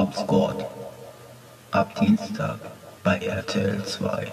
of God. Ab Dienstag bei RTL 2.